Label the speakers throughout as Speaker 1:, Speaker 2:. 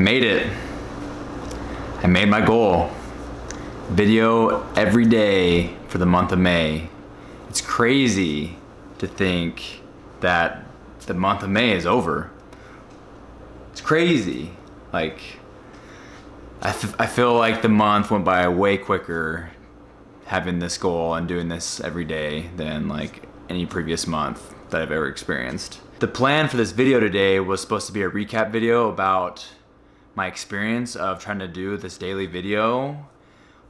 Speaker 1: made it. I made my goal. Video every day for the month of May. It's crazy to think that the month of May is over. It's crazy. Like, I, I feel like the month went by way quicker having this goal and doing this every day than like any previous month that I've ever experienced. The plan for this video today was supposed to be a recap video about my experience of trying to do this daily video,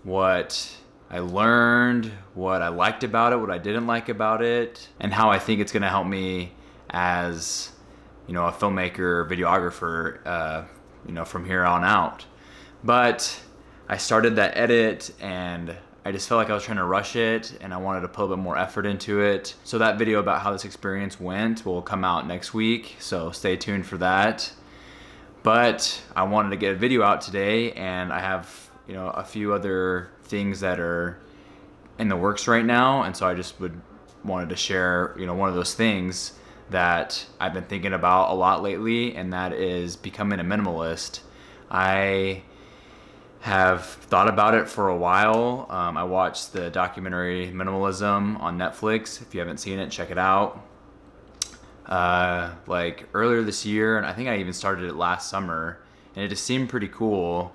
Speaker 1: what I learned, what I liked about it, what I didn't like about it, and how I think it's going to help me as you know a filmmaker, videographer, uh, you know from here on out. But I started that edit and I just felt like I was trying to rush it and I wanted to put a bit more effort into it. So that video about how this experience went will come out next week, so stay tuned for that. But I wanted to get a video out today and I have, you know, a few other things that are in the works right now. And so I just would wanted to share, you know, one of those things that I've been thinking about a lot lately, and that is becoming a minimalist. I have thought about it for a while. Um, I watched the documentary Minimalism on Netflix. If you haven't seen it, check it out. Uh, like earlier this year, and I think I even started it last summer, and it just seemed pretty cool.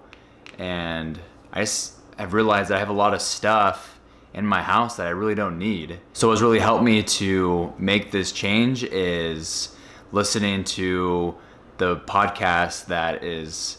Speaker 1: And I just have realized that I have a lot of stuff in my house that I really don't need. So what's really helped me to make this change is listening to the podcast that is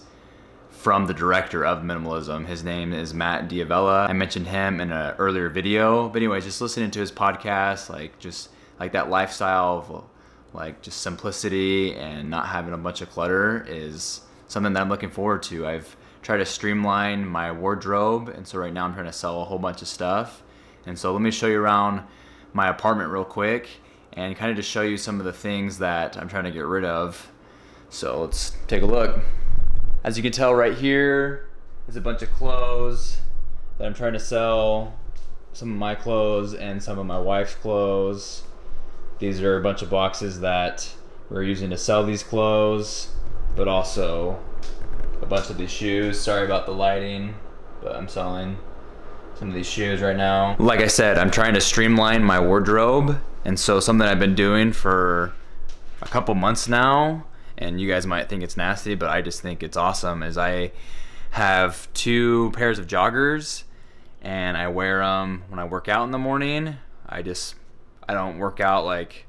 Speaker 1: from the director of minimalism. His name is Matt D'Avella. I mentioned him in an earlier video, but anyways, just listening to his podcast, like just like that lifestyle like just simplicity and not having a bunch of clutter is something that I'm looking forward to. I've tried to streamline my wardrobe, and so right now I'm trying to sell a whole bunch of stuff. And so let me show you around my apartment real quick and kind of just show you some of the things that I'm trying to get rid of. So let's take a look. As you can tell right here is a bunch of clothes that I'm trying to sell. Some of my clothes and some of my wife's clothes. These are a bunch of boxes that we're using to sell these clothes, but also a bunch of these shoes. Sorry about the lighting, but I'm selling some of these shoes right now. Like I said, I'm trying to streamline my wardrobe. And so something I've been doing for a couple months now, and you guys might think it's nasty, but I just think it's awesome, is I have two pairs of joggers and I wear them when I work out in the morning. I just I don't work out like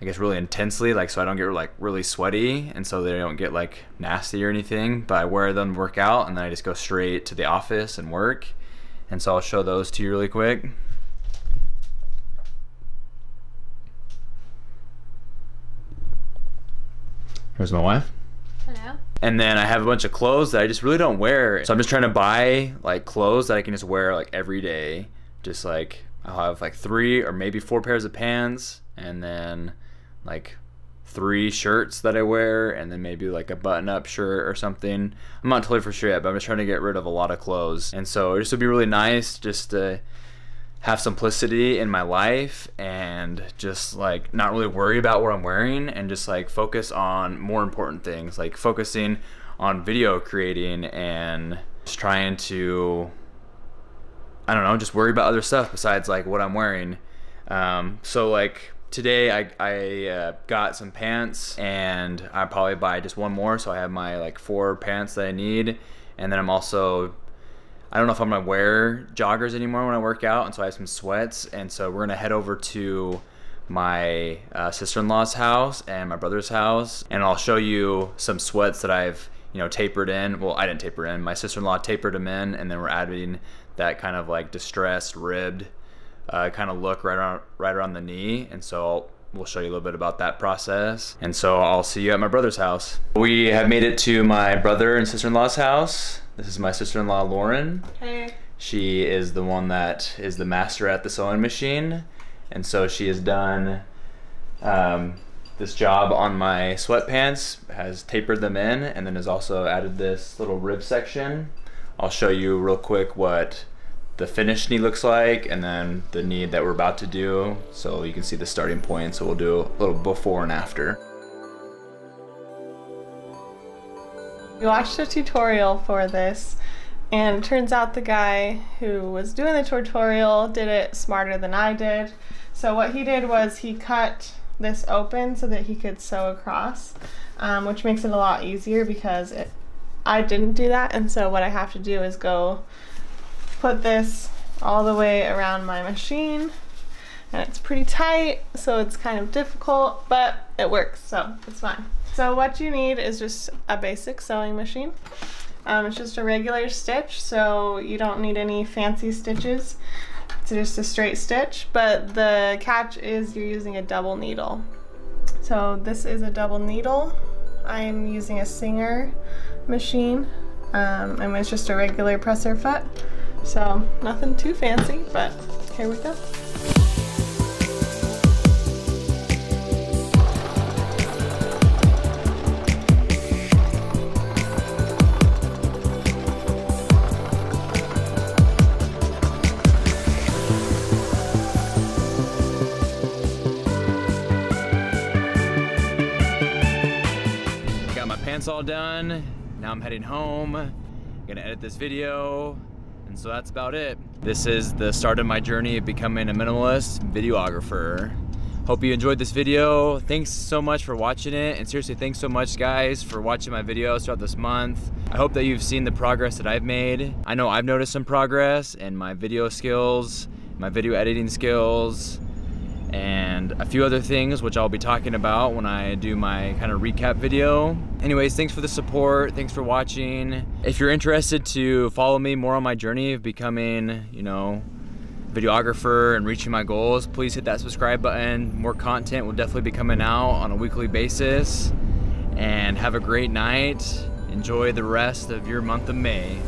Speaker 1: I guess really intensely, like so I don't get like really sweaty, and so they don't get like nasty or anything. But I wear them, work out, and then I just go straight to the office and work. And so I'll show those to you really quick. Here's my wife.
Speaker 2: Hello.
Speaker 1: And then I have a bunch of clothes that I just really don't wear. So I'm just trying to buy like clothes that I can just wear like every day, just like I'll have like three or maybe four pairs of pants and then like three shirts that I wear and then maybe like a button up shirt or something. I'm not totally for sure yet, but I'm just trying to get rid of a lot of clothes. And so it just would be really nice just to have simplicity in my life and just like not really worry about what I'm wearing and just like focus on more important things, like focusing on video creating and just trying to I don't know, just worry about other stuff besides like what I'm wearing. Um, so like today I, I uh, got some pants and I probably buy just one more. So I have my like four pants that I need. And then I'm also, I don't know if I'm gonna wear joggers anymore when I work out. And so I have some sweats. And so we're gonna head over to my uh, sister-in-law's house and my brother's house. And I'll show you some sweats that I've you know, tapered in. Well, I didn't taper in. My sister-in-law tapered them in, and then we're adding that kind of like distressed, ribbed uh, kind of look right around right around the knee. And so we'll show you a little bit about that process. And so I'll see you at my brother's house. We have made it to my brother and sister-in-law's house. This is my sister-in-law, Lauren.
Speaker 2: Hey.
Speaker 1: She is the one that is the master at the sewing machine. And so she has done um, this job on my sweatpants has tapered them in and then has also added this little rib section. I'll show you real quick what the finished knee looks like and then the knee that we're about to do so you can see the starting point so we'll do a little before and after.
Speaker 2: We watched a tutorial for this and turns out the guy who was doing the tutorial did it smarter than I did. So what he did was he cut this open so that he could sew across, um, which makes it a lot easier because it, I didn't do that. And so what I have to do is go put this all the way around my machine and it's pretty tight so it's kind of difficult but it works so it's fine. So what you need is just a basic sewing machine. Um, it's just a regular stitch so you don't need any fancy stitches. It's just a straight stitch but the catch is you're using a double needle. So this is a double needle. I'm using a Singer machine um, and it's just a regular presser foot. So nothing too fancy, but here we go.
Speaker 1: Pants all done. Now I'm heading home. Gonna edit this video. And so that's about it. This is the start of my journey of becoming a minimalist videographer. Hope you enjoyed this video. Thanks so much for watching it. And seriously, thanks so much guys for watching my videos throughout this month. I hope that you've seen the progress that I've made. I know I've noticed some progress in my video skills, my video editing skills, and a few other things which I'll be talking about when I do my kind of recap video. Anyways, thanks for the support. Thanks for watching. If you're interested to follow me more on my journey of becoming, you know, videographer and reaching my goals, please hit that subscribe button. More content will definitely be coming out on a weekly basis. And have a great night. Enjoy the rest of your month of May.